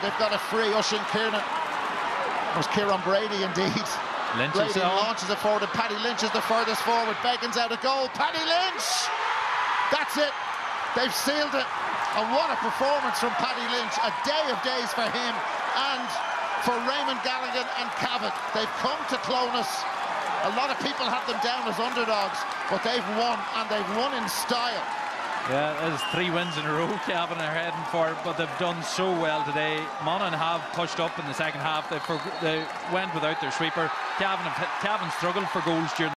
They've got a free. Oisin Kieran. It was Kieran Brady indeed. Lynch Brady launches it forward, and Paddy Lynch is the furthest forward. Beggan's out a goal. Paddy Lynch! That's it. They've sealed it. And what a performance from Paddy Lynch. A day of days for him and for Raymond Galligan and Cavan. They've come to Clones. A lot of people have them down as underdogs, but they've won, and they've won in style. Yeah, there's three wins in a row Cavan are heading for, it, but they've done so well today. Monaghan have pushed up in the second half. They, for, they went without their sweeper. Cavan, have, struggled for goals during